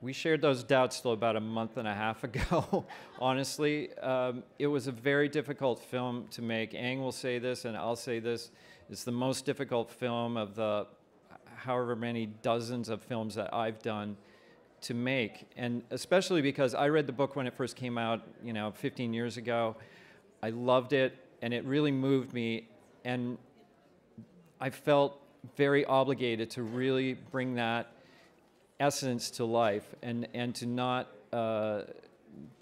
we shared those doubts till about a month and a half ago, honestly. Um, it was a very difficult film to make. Ang will say this, and I'll say this. It's the most difficult film of the however many dozens of films that I've done to make. And especially because I read the book when it first came out, you know, 15 years ago. I loved it, and it really moved me. And I felt very obligated to really bring that essence to life and, and to not, uh,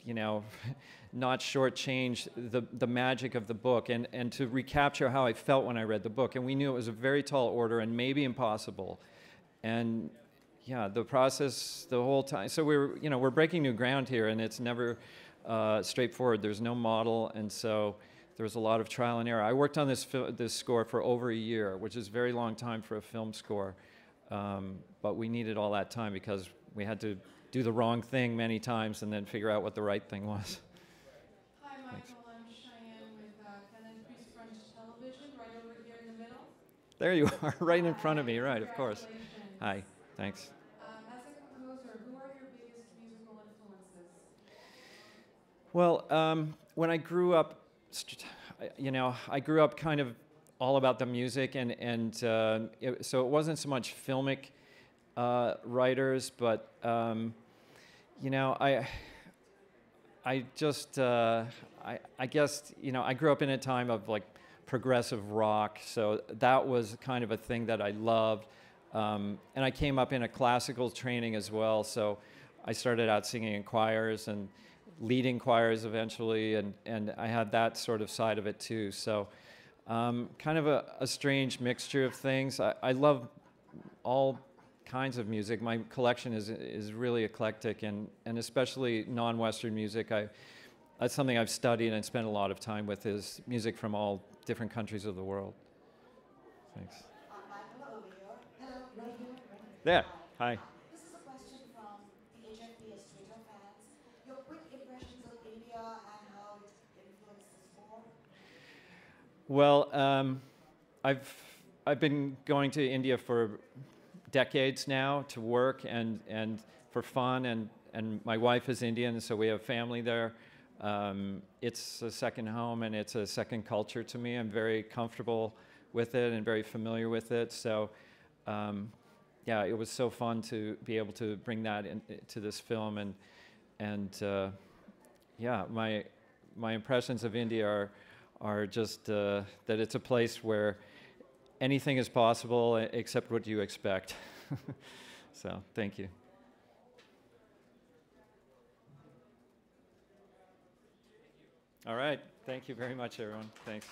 you know, not shortchange the, the magic of the book and, and to recapture how I felt when I read the book. And we knew it was a very tall order and maybe impossible. And yeah, the process the whole time. So we're, you know, we're breaking new ground here and it's never uh, straightforward. There's no model. And so there was a lot of trial and error. I worked on this, this score for over a year, which is a very long time for a film score. Um, but we needed all that time because we had to do the wrong thing many times and then figure out what the right thing was. Hi, Mychael. Thanks. I'm Cheyenne with uh, Canal Plus French Television, right over here in the middle. There you are, right in front of me, right, of course. Hi, thanks. Um, as a composer, who are your biggest musical influences? Well, um, when I grew up, you know, I grew up kind of all about the music, and and uh, it, so it wasn't so much filmic uh, writers, but um, you know, I I just uh, I I guess you know I grew up in a time of like progressive rock, so that was kind of a thing that I loved, um, and I came up in a classical training as well, so I started out singing in choirs and leading choirs eventually, and and I had that sort of side of it too, so. Um, kind of a, a, strange mixture of things. I, I, love all kinds of music. My collection is, is really eclectic, and, and especially non-Western music. I, that's something I've studied and spent a lot of time with is music from all different countries of the world. Thanks. There. Hi. Well, um, I've I've been going to India for decades now to work and and for fun and and my wife is Indian, so we have family there. Um, it's a second home and it's a second culture to me. I'm very comfortable with it and very familiar with it. So, um, yeah, it was so fun to be able to bring that into this film and and uh, yeah, my my impressions of India are are just uh, that it's a place where anything is possible except what you expect. so, thank you. All right. Thank you very much, everyone. Thanks.